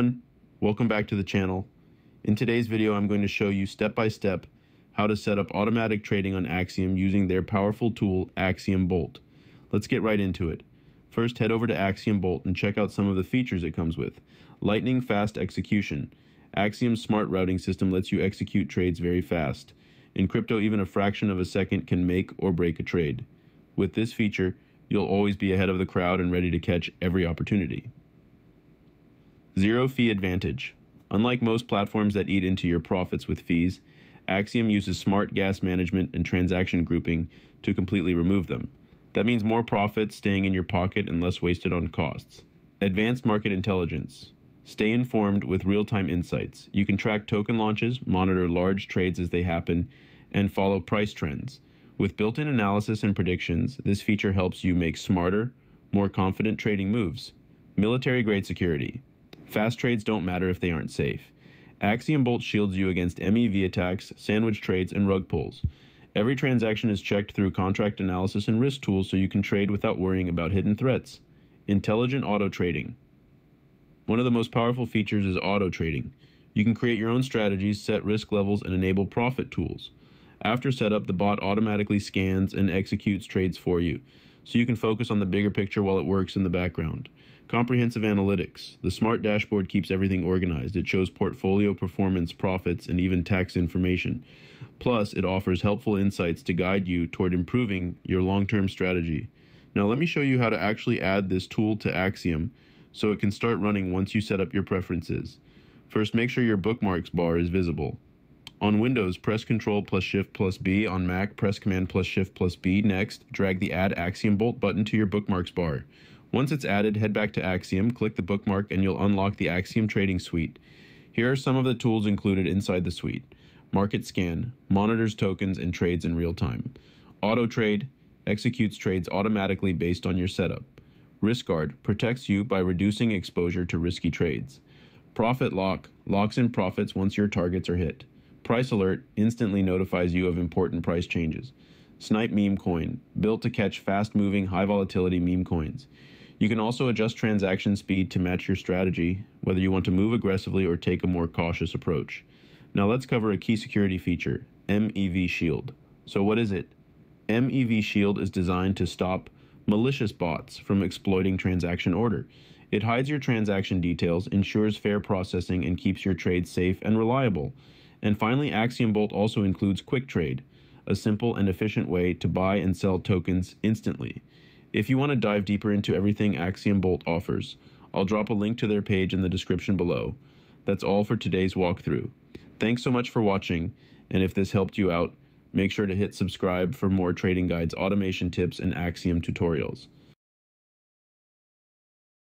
everyone, welcome back to the channel. In today's video I'm going to show you step by step how to set up automatic trading on Axiom using their powerful tool Axiom Bolt. Let's get right into it. First head over to Axiom Bolt and check out some of the features it comes with. Lightning fast execution. Axiom's smart routing system lets you execute trades very fast. In crypto even a fraction of a second can make or break a trade. With this feature, you'll always be ahead of the crowd and ready to catch every opportunity. Zero fee advantage. Unlike most platforms that eat into your profits with fees, Axiom uses smart gas management and transaction grouping to completely remove them. That means more profits staying in your pocket and less wasted on costs. Advanced market intelligence. Stay informed with real time insights. You can track token launches, monitor large trades as they happen, and follow price trends. With built in analysis and predictions, this feature helps you make smarter, more confident trading moves. Military grade security. Fast trades don't matter if they aren't safe. Axiom Bolt shields you against MEV attacks, sandwich trades, and rug pulls. Every transaction is checked through contract analysis and risk tools so you can trade without worrying about hidden threats. Intelligent auto trading. One of the most powerful features is auto trading. You can create your own strategies, set risk levels, and enable profit tools. After setup, the bot automatically scans and executes trades for you, so you can focus on the bigger picture while it works in the background. Comprehensive analytics. The smart dashboard keeps everything organized. It shows portfolio performance, profits, and even tax information. Plus, it offers helpful insights to guide you toward improving your long term strategy. Now, let me show you how to actually add this tool to Axiom so it can start running once you set up your preferences. First, make sure your bookmarks bar is visible. On Windows, press Ctrl plus Shift plus B. On Mac, press Command plus Shift plus B. Next, drag the Add Axiom Bolt button to your bookmarks bar. Once it's added, head back to Axiom, click the bookmark, and you'll unlock the Axiom Trading Suite. Here are some of the tools included inside the suite. Market Scan, monitors tokens and trades in real time. Auto Trade, executes trades automatically based on your setup. Risk Guard, protects you by reducing exposure to risky trades. Profit Lock, locks in profits once your targets are hit. Price Alert, instantly notifies you of important price changes. Snipe Meme Coin, built to catch fast moving, high volatility meme coins. You can also adjust transaction speed to match your strategy, whether you want to move aggressively or take a more cautious approach. Now let's cover a key security feature, MEV Shield. So what is it? MEV Shield is designed to stop malicious bots from exploiting transaction order. It hides your transaction details, ensures fair processing, and keeps your trades safe and reliable. And finally, Axiom Bolt also includes Quick Trade, a simple and efficient way to buy and sell tokens instantly. If you want to dive deeper into everything Axiom Bolt offers, I'll drop a link to their page in the description below. That's all for today's walkthrough. Thanks so much for watching, and if this helped you out, make sure to hit subscribe for more trading guides, automation tips, and Axiom tutorials.